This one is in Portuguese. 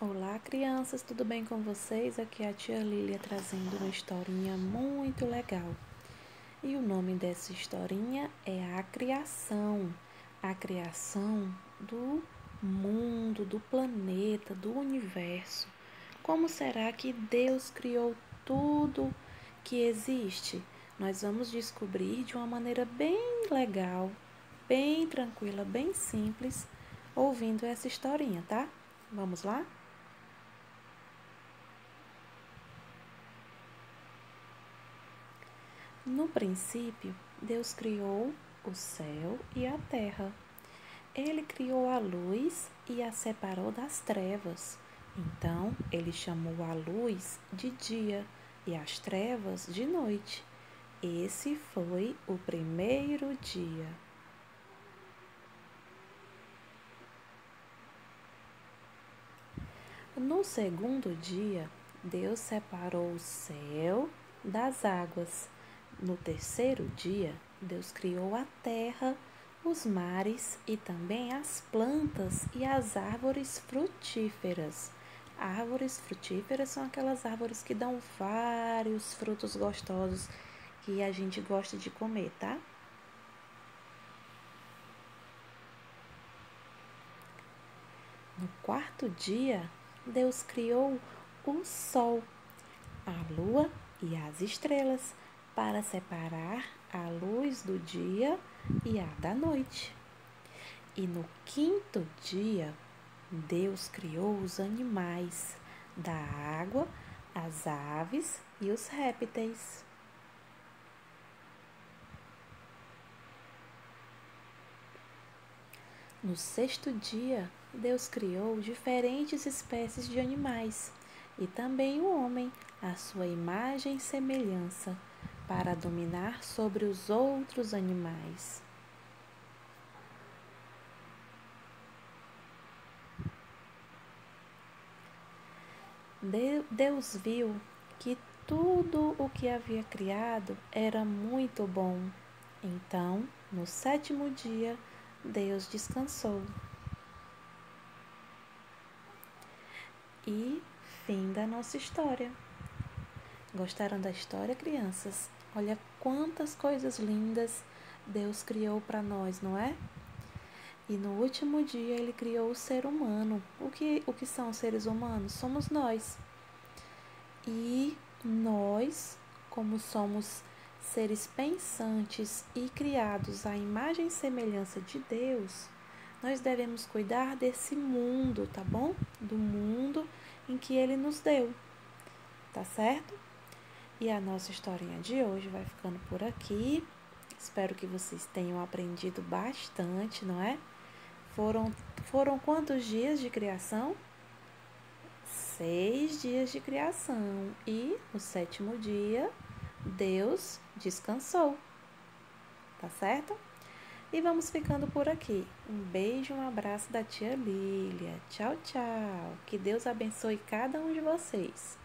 Olá, crianças, tudo bem com vocês? Aqui é a tia Lília trazendo uma historinha muito legal. E o nome dessa historinha é A Criação a criação do mundo, do planeta, do universo. Como será que Deus criou tudo que existe? Nós vamos descobrir de uma maneira bem legal, bem tranquila, bem simples, ouvindo essa historinha, tá? Vamos lá? No princípio, Deus criou o céu e a terra. Ele criou a luz e a separou das trevas. Então, ele chamou a luz de dia e as trevas de noite. Esse foi o primeiro dia. No segundo dia, Deus separou o céu das águas no terceiro dia, Deus criou a terra, os mares e também as plantas e as árvores frutíferas. Árvores frutíferas são aquelas árvores que dão vários frutos gostosos que a gente gosta de comer, tá? No quarto dia, Deus criou o sol, a lua e as estrelas para separar a luz do dia e a da noite. E no quinto dia, Deus criou os animais da água, as aves e os répteis. No sexto dia, Deus criou diferentes espécies de animais e também o homem, à sua imagem e semelhança para dominar sobre os outros animais. Deus viu que tudo o que havia criado era muito bom. Então, no sétimo dia, Deus descansou. E fim da nossa história. Gostaram da história, crianças? Olha quantas coisas lindas Deus criou para nós, não é? E no último dia ele criou o ser humano. O que, o que são seres humanos? Somos nós. E nós, como somos seres pensantes e criados à imagem e semelhança de Deus, nós devemos cuidar desse mundo, tá bom? Do mundo em que ele nos deu. Tá certo? E a nossa historinha de hoje vai ficando por aqui. Espero que vocês tenham aprendido bastante, não é? Foram, foram quantos dias de criação? Seis dias de criação. E no sétimo dia, Deus descansou. Tá certo? E vamos ficando por aqui. Um beijo, um abraço da tia Lília. Tchau, tchau. Que Deus abençoe cada um de vocês.